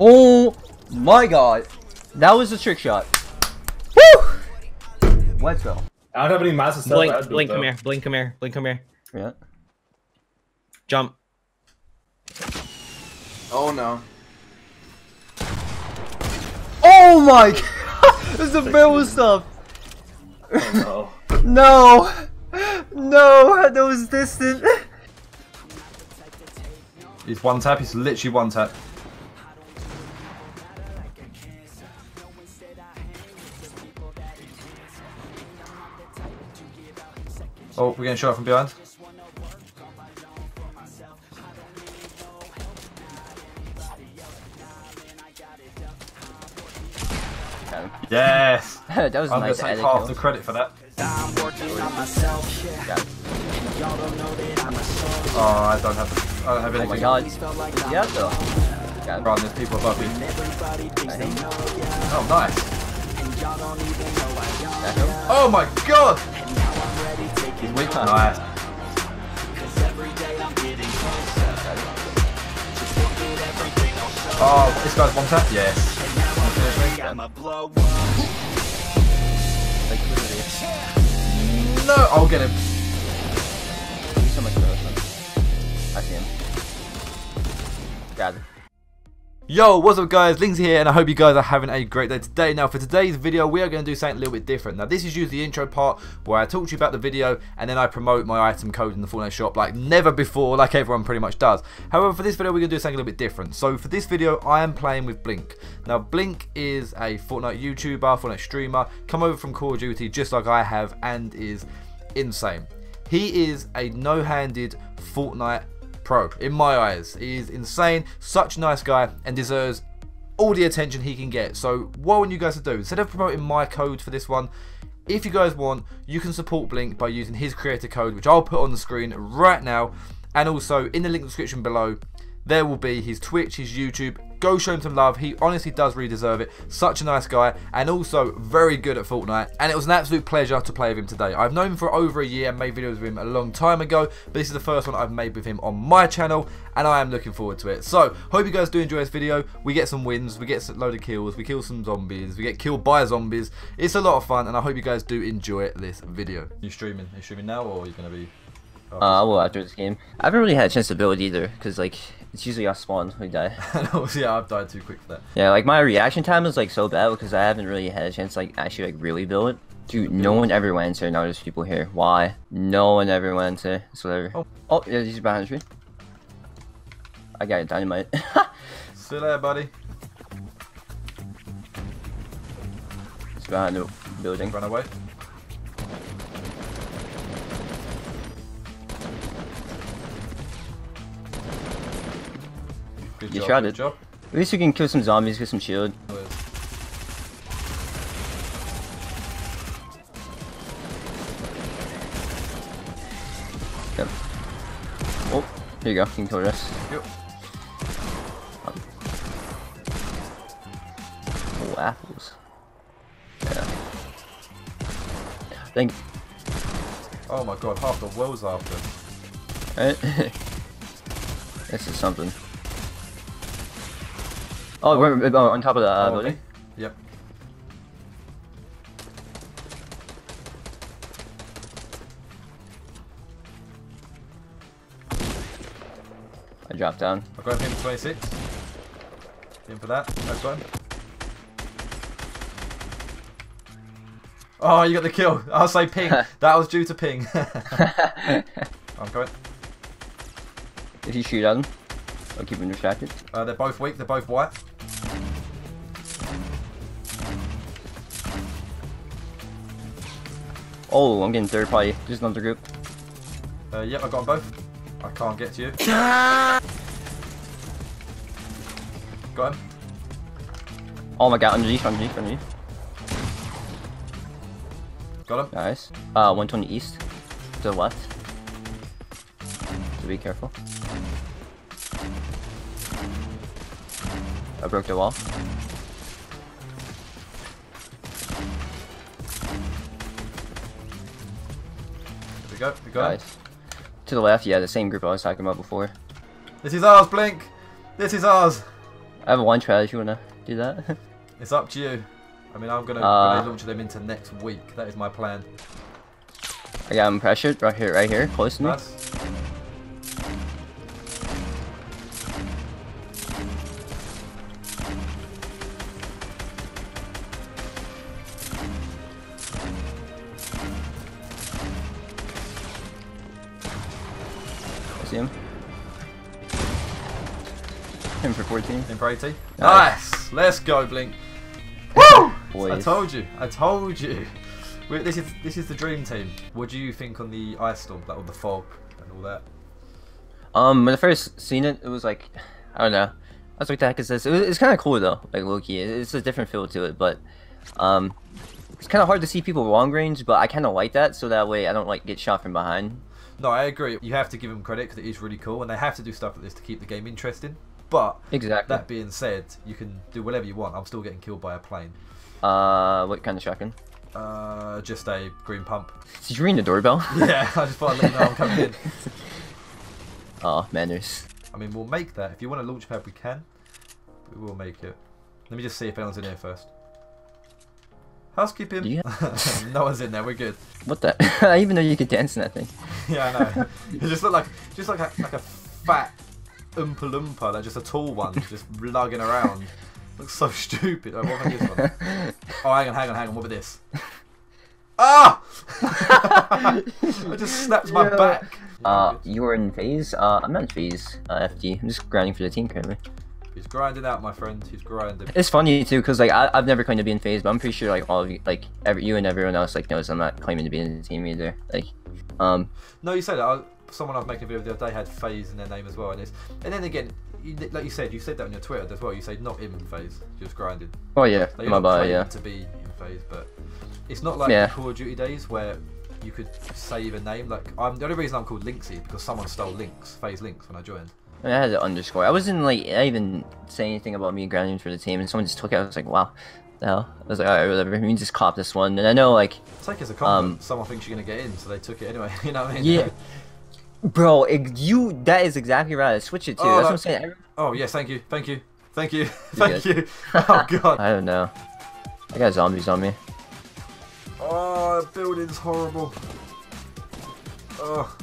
Oh my god. That was a trick shot. Woo! Let's go. I don't have any massive stuff. Blink, I'd blink, though. come here. Blink, come here. Blink, come here. Yeah. Jump. Oh no. Oh my god! There's a bill stuff. Oh, No! No! That was distant. He's one tap. He's literally one tap. Oh, we're getting shot from behind. Yes. that was a I'm nice gonna take half the credit for that. Oh, I don't have. I don't have Oh anything. my god. Yeah, though. Him. Run, there's people above me. Oh, nice. Oh my god. He's weak. Nice. Oh, this guy's one tap. Yes. No, I'll get him. He's so much better I see him. Got him. Yo, what's up guys, Linkzy here and I hope you guys are having a great day today. Now for today's video we are going to do something a little bit different. Now this is usually the intro part where I talk to you about the video and then I promote my item code in the Fortnite shop like never before, like everyone pretty much does. However for this video we're going to do something a little bit different. So for this video I am playing with Blink. Now Blink is a Fortnite YouTuber, Fortnite streamer, come over from Call of Duty just like I have and is insane. He is a no-handed Fortnite pro in my eyes. He is insane, such a nice guy, and deserves all the attention he can get. So what I want you guys to do, instead of promoting my code for this one, if you guys want, you can support Blink by using his creator code, which I'll put on the screen right now, and also in the link description below, there will be his Twitch, his YouTube. Go show him some love. He honestly does really deserve it. Such a nice guy and also very good at Fortnite. And it was an absolute pleasure to play with him today. I've known him for over a year and made videos with him a long time ago. But this is the first one I've made with him on my channel. And I am looking forward to it. So, hope you guys do enjoy this video. We get some wins. We get a load of kills. We kill some zombies. We get killed by zombies. It's a lot of fun. And I hope you guys do enjoy this video. You streaming? Are you streaming now or are you going to be... Uh, I will after this game. I haven't really had a chance to build either, because, like, it's usually I spawn, we die. yeah, I've died too quick for that. Yeah, like, my reaction time is, like, so bad, because I haven't really had a chance to, like, actually, like, really build it. Dude, no one ever went here, now there's people here. Why? No one ever went here, it's whatever. Oh. Oh, yeah, he's behind the tree. I got a dynamite. See you later, buddy. he's behind the building. Run away. Good You job, tried it. job. At least we can kill some zombies, get some shield. Yep. Oh, here you go, you can kill rest. Yep. Oh, apples. Yeah. Thank Oh my god, half the world's after. Right? this is something. Oh, we're, we're on top of the uh, Oh, building. okay. Yep. I dropped down. I've got him for 26. In for that. Nice one. Oh, you got the kill. I'll say ping. that was due to ping. I'm going. if you shoot at them, I'll keep them distracted. Uh, they're both weak. They're both white. Oh, I'm getting third party. Just another group. Uh, yep, I got them both. I can't get to you. got him. Oh my god, underneath, underneath, underneath. Got him. Nice. Uh, 120 east. To the left. So be careful. I broke the wall. We go. We got him. Nice. To the left, yeah, the same group I was talking about before. This is ours, Blink. This is ours. I have a one try if you wanna do that. It's up to you. I mean, I'm gonna, Uh. gonna launch them into next week. That is my plan. I got him pressured right here, right here, close to me. Nice. 414. Improtein. Nice. nice. Let's go, Blink. Woo! Boys. I told you. I told you. We're, this is this is the dream team. What do you think on the ice storm, like all the fog and all that? Um, when I first seen it, it was like, I don't know. I was like, is this?" It was, it's kind of cool though, like Loki. It's a different feel to it, but um, it's kind of hard to see people long range. But I kind of like that, so that way I don't like get shot from behind. No, I agree. You have to give them credit because it is really cool, and they have to do stuff like this to keep the game interesting. But Exactly. that being said, you can do whatever you want. I'm still getting killed by a plane. Uh, what kind of shotgun? Uh, just a green pump. Did you ring the doorbell? Yeah, I just thought I'd let you know I'm coming in. oh, manners. I mean, we'll make that. If you want a launch pad, we can. We will make it. Let me just see if anyone's in here first. Housekeeping. Yeah. no one's in there. We're good. What the? I even know you could dance in that thing. Yeah, I know. you just look like just like a, like a fat Oompa Loompa, like just a tall one, just lugging around. Looks so stupid. Oh, what this one? Oh, hang on, hang on, hang on. What about this? Ah! I just snapped my Yeah. back. Uh, you're in FaZe? Uh, I'm not in FaZe. Uh, FD. I'm just grinding for the team currently. He's grinding out, my friend. He's grinding. It's funny too, cause like I, I've never claimed to be in FaZe, but I'm pretty sure like all of you, like every you and everyone else like knows I'm not claiming to be in the team either. Like, um, No, you said that. I, someone I was making a video the other day had FaZe in their name as well, and it's and then again, you, like you said, you said that on your Twitter as well. You say not in FaZe, just grinding. oh yeah, my bad, yeah. to be in FaZe, but it's not like Yeah. Call of Duty days where you could save a name. Like I'm the only reason I'm called Linkzy because someone stole links, FaZe Links when I joined. I, had an underscore. I wasn't like I didn't say anything about me grinding for the team, and someone just took it. I was like, wow, No. I was like, alright, whatever. Let me just cop this one. And I know like, Take as a compliment. Um, someone thinks you're gonna get in, so they took it anyway. you know what I mean? yeah, bro, it, you that is exactly right. I switch it too. Oh, That's what uh, I'm saying. Oh yes, thank you, thank you, thank you, thank you. Oh god. I don't know. I got zombies on me. Oh, the building's horrible. Oh.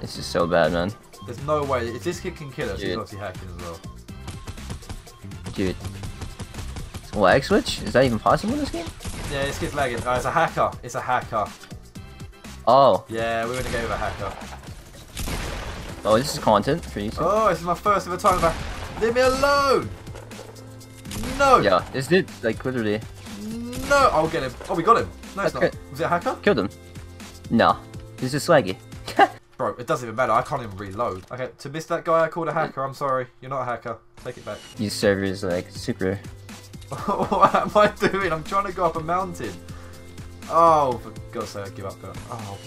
This is so bad, man. There's no way. If this kid can kill us, he's Dude. obviously hacking as well. Dude. Lag switch? Is that even possible in this game? Yeah, this kid's lagging. Oh, it's a hacker. It's a hacker. Oh, Yeah, we're gonna go with a hacker. oh, this is content for you. Too. Oh, this is my first ever time. Back. Leave me alone. No. Yeah, this did like literally No. I'll get him. Oh, we got him. No, it's Okay. not. Was it a hacker? killed him. No, this is swaggy. Bro, it doesn't even matter. I can't even reload. Okay, to miss that guy I called a hacker, I'm sorry. You're not a hacker. Take it back. Your server is, like super. what am I doing? I'm trying to go up a mountain. Oh, for God's sake, I give up. Gun. Oh.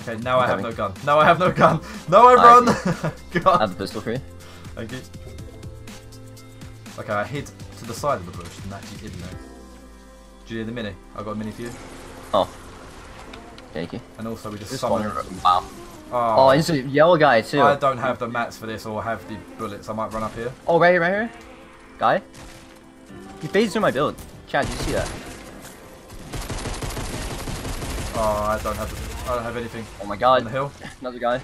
Okay, now I have no gun. Now I have no gun. Now I run. I God. have a pistol for you. Thank you. Okay, I hid to the side of the bush and actually hidden there. Do you need the mini? I got a mini for you. Oh, thank you. And also we just This summoned. one. Wow. Oh, Oh, it's a yellow guy too. I don't have the mats for this or have the bullets. I might run up here. Oh, right here, right here. Guy. He phased through my build. Chad, did you see that? Oh, I don't have. I don't have anything. Oh my On god. the hill. Another guy.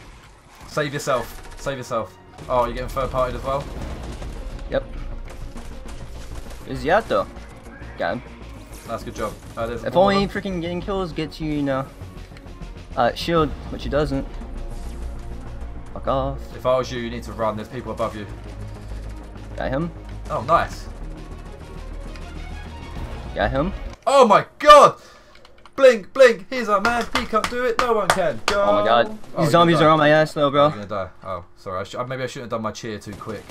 Save yourself. Save yourself. Oh, you're getting third party as well. Yep. At though? Got him. That's good job. Uh, If only freaking getting kills gets you, you know, uh, shield, which it doesn't. Fuck off. If I was you, you need to run. There's people above you. Got him. Oh, nice. Got him. Oh my god! Blink, blink. Here's our man. He can't do it. No one can. Go. Oh my god. Oh, These zombies are on my ass though, bro. You're gonna die. Oh, sorry. I sh- maybe I shouldn't have done my cheer too quick.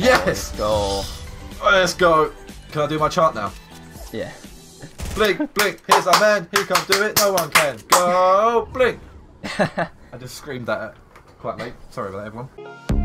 Yes! Let's go. Let's go. Can I do my chant now? Yeah. Blink, blink, here's our man, he can't do it, no one can. Go, blink! I just screamed that quite late. Sorry about that, everyone.